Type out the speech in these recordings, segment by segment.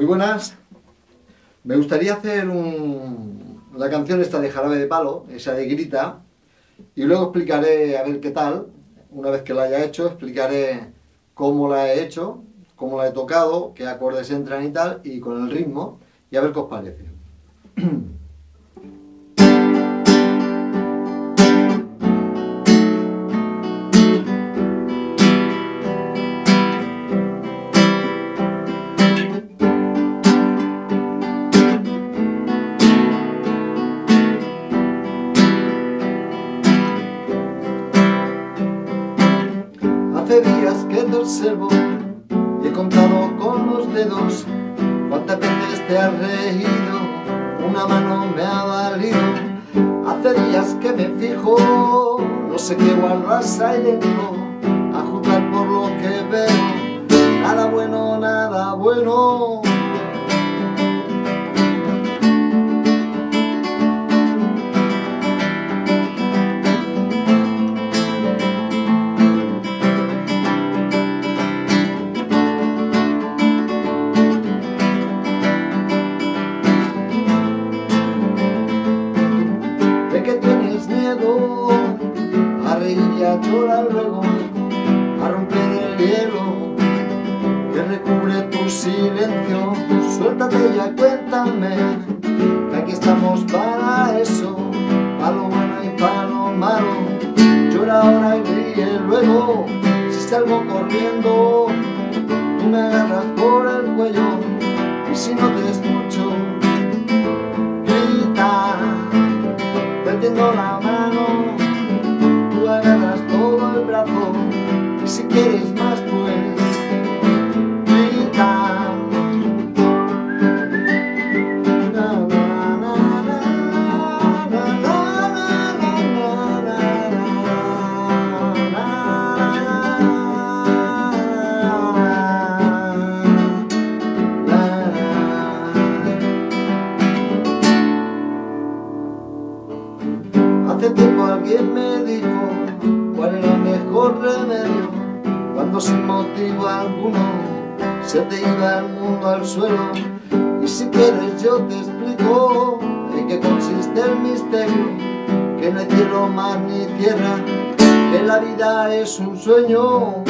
Muy buenas. Me gustaría hacer un, la canción esta de Jarabe de Palo, esa de Grita, y luego explicaré a ver qué tal. Una vez que la haya hecho, explicaré cómo la he hecho, cómo la he tocado, qué acordes entran y tal, y con el ritmo, y a ver qué os parece. Hace días que te observo y he contado con los dedos cuántas veces te has reído, una mano me ha valido. Hace días que me fijo, no sé qué guardas ahí dentro, a juzgar por lo que veo, nada bueno, nada bueno. Luego, a romper el hielo que recubre tu silencio. Suéltate ya, cuéntame, que aquí estamos para eso, para lo bueno y para lo malo. Llora ahora y ríe luego, si salgo corriendo, tú me agarras por el cuello y si no te escucho, quieres yo te explico en qué consiste el misterio, que no hay cielo, mar ni tierra, que la vida es un sueño.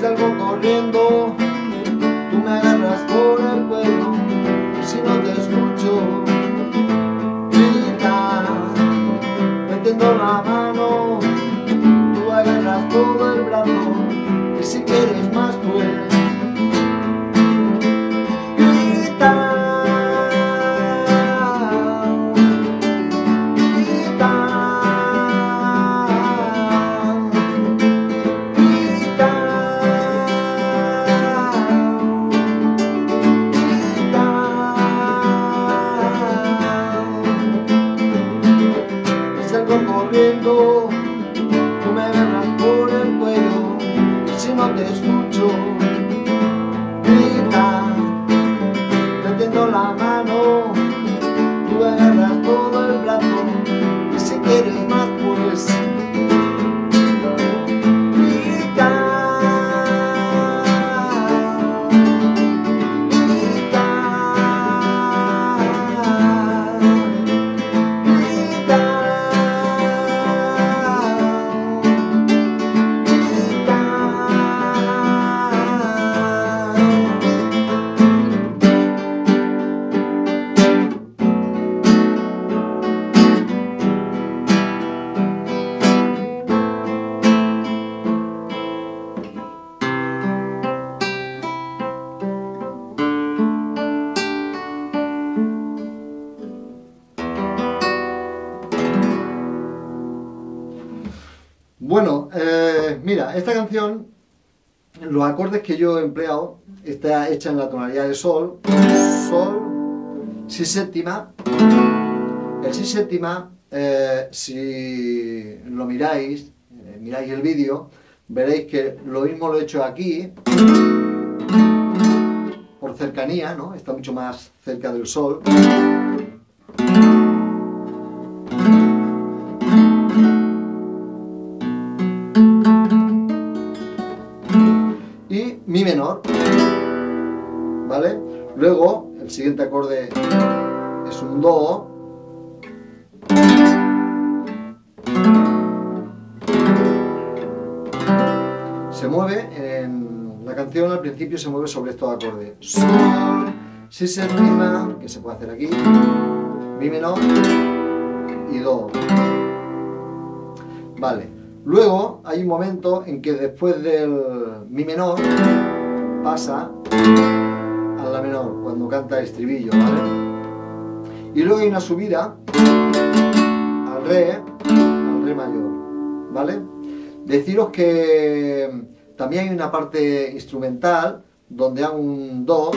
Salgo corriendo, tú me agarras por el cuello, y si no te escucho, grita. Metiendo la mano, Eh, mira, esta canción, los acordes que yo he empleado, está hecha en la tonalidad de sol, sol, si séptima. El si séptima, eh, si lo miráis, eh, miráis el vídeo, veréis que lo mismo lo he hecho aquí, por cercanía, ¿no? Está mucho más cerca del sol. ¿Vale? Luego el siguiente acorde es un Do. Se mueve en la canción al principio se mueve sobre estos acordes. Sol, si se rima, que se puede hacer aquí, mi menor y do. Vale. Luego hay un momento en que después del mi menor pasa a la menor cuando canta el estribillo, ¿vale? Y luego hay una subida al re, al re mayor, ¿vale? Deciros que también hay una parte instrumental donde hay un do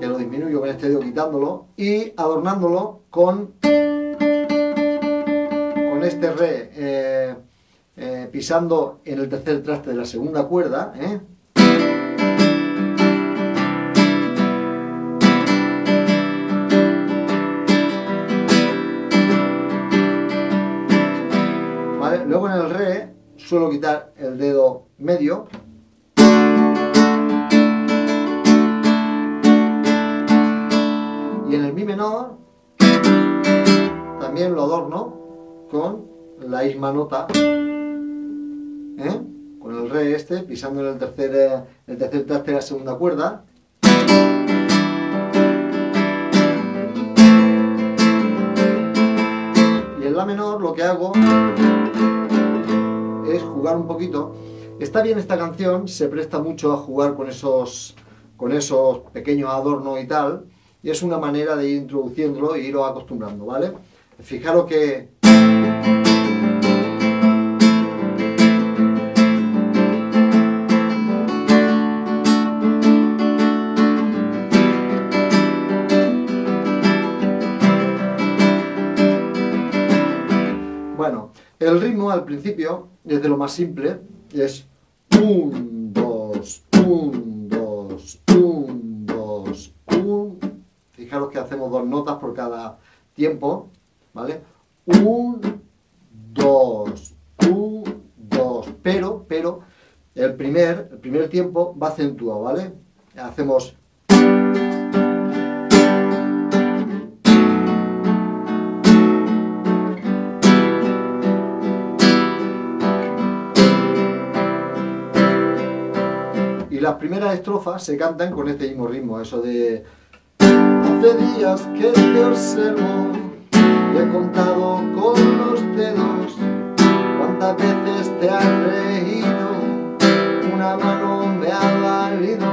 que lo disminuyo con este dedo quitándolo y adornándolo con con este re eh, eh, pisando en el tercer traste de la segunda cuerda ¿eh? Suelo quitar el dedo medio y en el mi menor también lo adorno con la misma nota ¿eh? con el re este pisando en el tercer, eh, el tercer traste de la segunda cuerda y en la menor lo que hago un poquito. Está bien esta canción, se presta mucho a jugar con esos, con esos pequeños adornos y tal, y es una manera de ir introduciéndolo e iros acostumbrando, ¿vale? Fijaros que El ritmo al principio es de lo más simple, es 1, 2, 1, 2, 1, 2, 1. Fijaros que hacemos dos notas por cada tiempo, ¿vale? 1, 2, 1, 2. Pero, pero, el primer, el primer tiempo va acentuado, ¿vale? Hacemos primeras estrofas se cantan con este mismo ritmo, eso de Hace días que te observo y he contado con los dedos cuántas veces te has reído, una mano me ha valido.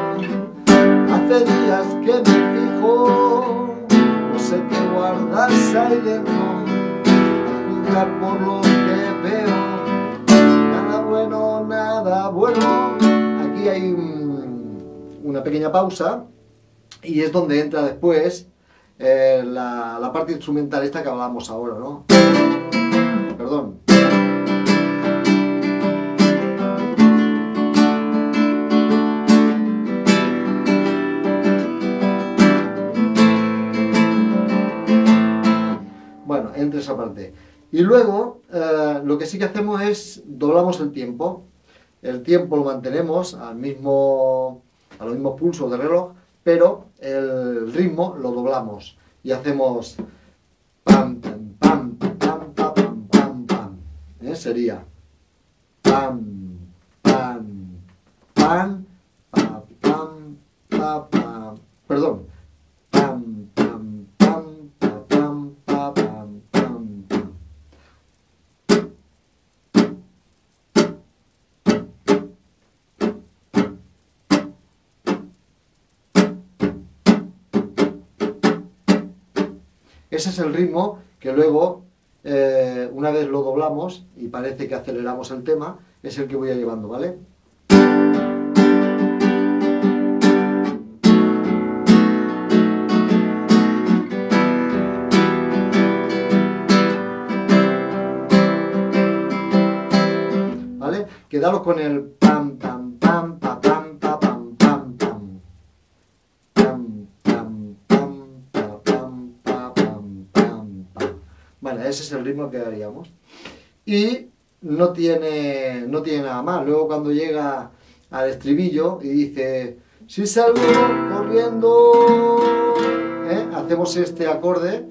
Hace días que me fijo, no sé qué guardas ahí dentro, a juzgar por lo que veo, nada bueno, nada bueno. Aquí hay un una pequeña pausa y es donde entra después eh, la, parte instrumental esta que hablamos ahora, ¿no? Perdón. Bueno, entra esa parte. Y luego, eh, lo que sí que hacemos es doblamos el tiempo. El tiempo lo mantenemos al mismo a los mismos pulsos de reloj, pero el ritmo lo doblamos y hacemos pam, pam, pam, pam, pam, pam, pam. ¿Eh? Sería pam, pam, pam, pam, pam, pam, pam. Perdón, Ese es el ritmo que luego, eh, una vez lo doblamos y parece que aceleramos el tema, es el que voy a llevando, ¿vale? ¿Vale? Quedaros con el ese es el ritmo que haríamos. Y no tiene, no tiene nada más. Luego cuando llega al estribillo y dice, Si salgo corriendo, ¿eh? hacemos este acorde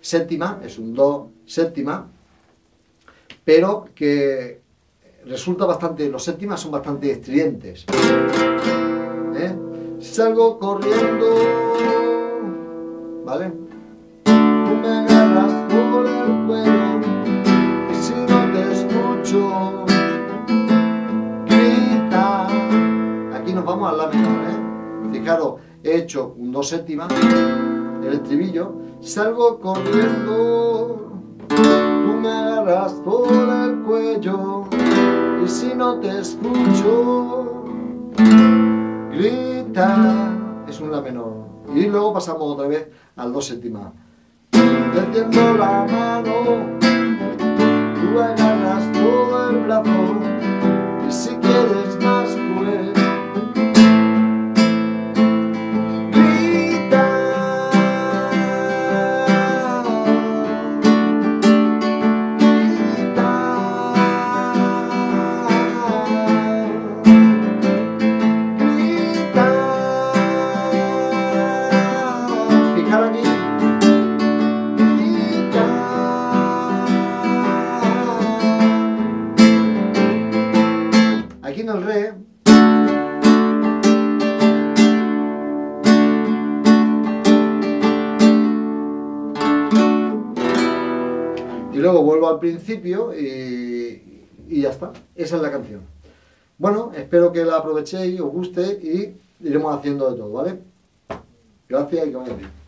séptima, es un do séptima, pero que resulta bastante, los séptimas son bastante estridentes. ¿eh? Salgo corriendo, ¿vale? Fijaros, he hecho un do séptima, el estribillo, salgo corriendo, tú me agarras por el cuello y si no te escucho, grita. Es un la menor. Y luego pasamos otra vez al do séptima. Te tiendo la mano, tú agarras todo el brazo y si quieres más pues luego vuelvo al principio y, ya está. Esa es la canción. Bueno, espero que la aprovechéis, os guste y iremos haciendo de todo, ¿vale? Gracias y que vaya bien.